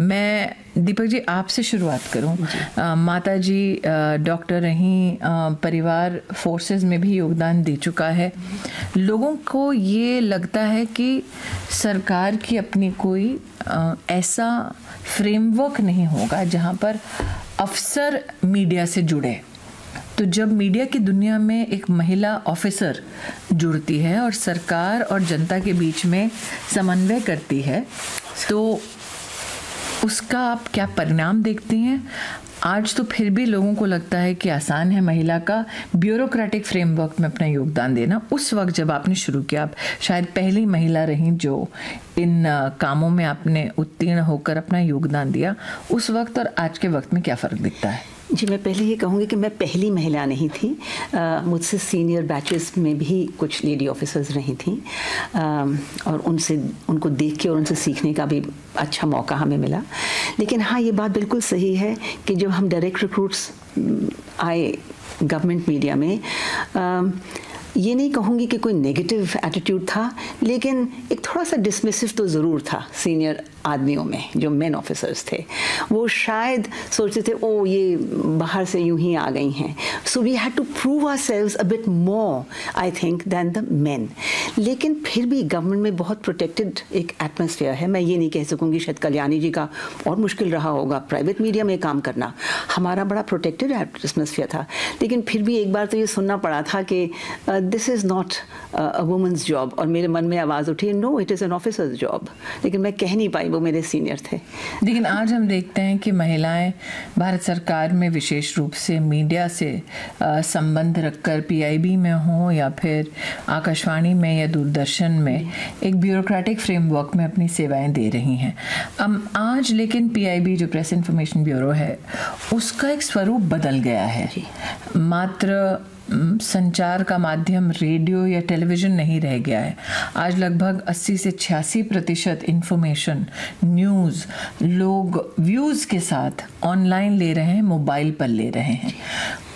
मैं दीपक जी आपसे शुरुआत करूँ। आ, माता जी डॉक्टर रहीं परिवार फोर्सेस में भी योगदान दे चुका है। लोगों को ये लगता है कि सरकार की अपनी कोई आ, ऐसा फ्रेमवर्क नहीं होगा जहाँ पर अफसर मीडिया से जुड़े। तो जब मीडिया की दुनिया में एक महिला ऑफिसर जुड़ती है और सरकार और जनता के बीच में समन्वय करती है तो उसका आप क्या परिणाम देखती हैं? आज तो फिर भी लोगों को लगता है कि आसान है महिला का ब्यूरोक्रेटिक फ्रेमवर्क में अपना योगदान देना। उस वक्त जब आपने शुरू किया, आप शायद पहली महिला रहीं जो इन कामों में आपने उत्तीर्ण होकर अपना योगदान दिया। उस वक्त और आज के वक्त में क्या फ़र्क दिखता है? जी मैं पहले ये कहूँगी कि मैं पहली महिला नहीं थी। मुझसे सीनियर बैचेस में भी कुछ लेडी ऑफिसर्स रही थी। आ, और उनसे उनको देख के और उनसे सीखने का भी अच्छा मौका हमें मिला। लेकिन हाँ ये बात बिल्कुल सही है कि जब हम डायरेक्ट रिक्रूट्स आए गवर्नमेंट मीडिया में आ, ये नहीं कहूँगी कि कोई नेगेटिव एटीट्यूड था, लेकिन एक थोड़ा सा डिसमिसिव तो ज़रूर था सीनियर आदमियों में, जो मेन ऑफिसर्स थे। वो शायद सोचते थे ओ ये बाहर से यूँ ही आ गई हैं। So we had to prove ourselves a bit more I think than the men लेकिन फिर भी गवर्नमेंट में बहुत प्रोटेक्टेड एक एटमोसफियर है। मैं ये नहीं कह सकूँगी, शायद कल्याणी जी का और मुश्किल रहा होगा प्राइवेट मीडिया में काम करना। हमारा बड़ा प्रोटेक्टेड एटमोसफियर था। लेकिन फिर भी एक बार तो ये सुनना पड़ा था कि this is not a women's job और मेरे मन में आवाज़ उठी no it is an officer's job लेकिन मैं कह नहीं पाई वो मेरे सीनियर थे। लेकिन आज हम देखते हैं कि महिलाएँ भारत सरकार में विशेष रूप से मीडिया से संबंध रखकर पीआईबी में हों या फिर आकाशवाणी में या दूरदर्शन में एक ब्यूरोक्रेटिक फ्रेमवर्क में अपनी सेवाएँ दे रही हैं। अब आज लेकिन पीआईबी जो प्रेस इंफॉर्मेशन ब्यूरो है उसका एक स्वरूप बदल गया है। मात्र संचार का माध्यम रेडियो या टेलीविज़न नहीं रह गया है। आज लगभग 80 से छियासी प्रतिशत इन्फॉर्मेशन न्यूज़ लोग व्यूज़ के साथ ऑनलाइन ले रहे हैं मोबाइल पर ले रहे हैं।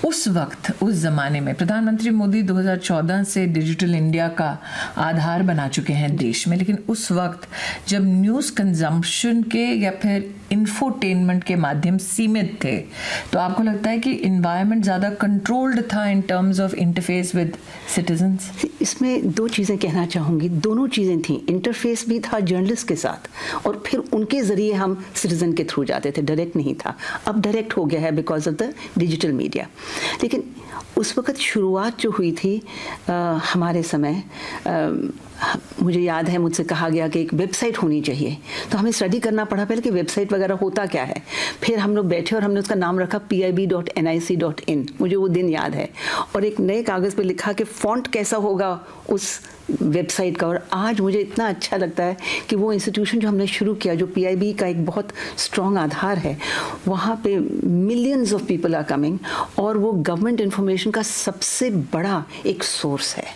उस वक्त, उस ज़माने में, प्रधानमंत्री मोदी 2014 से डिजिटल इंडिया का आधार बना चुके हैं देश में, लेकिन उस वक्त जब न्यूज़ कंजम्पशन के या फिर इंफोटेनमेंट के माध्यम सीमित थे तो आपको लगता है कि इन्वायरमेंट ज़्यादा कंट्रोल्ड था in terms of interface with citizens इसमें दो चीज़ें कहना चाहूँगी। दोनों चीज़ें थी। इंटरफेस भी था जर्नलिस्ट के साथ, और फिर उनके ज़रिए हम सिटीज़न के थ्रू जाते थे। डायरेक्ट नहीं था। अब डायरेक्ट हो गया है because of the digital media लेकिन उस वक़्त शुरुआत जो हुई थी आ, हमारे समय आ, मुझे याद है मुझसे कहा गया कि एक वेबसाइट होनी चाहिए। तो हमें स्टडी करना पड़ा पहले कि वेबसाइट वगैरह होता क्या है। फिर हम लोग बैठे और हमने उसका नाम रखा P I B dot N I C dot in मुझे वो दिन याद है। और एक नए कागज़ पे लिखा कि फॉन्ट कैसा होगा उस वेबसाइट का। और आज मुझे इतना अच्छा लगता है कि वो इंस्टीट्यूशन जो हमने शुरू किया जो पी का एक बहुत स्ट्रॉन्ग आधार है वहाँ पे millions of people are coming और वो गवर्नमेंट इन्फॉर्मेशन का सबसे बड़ा एक सोर्स है।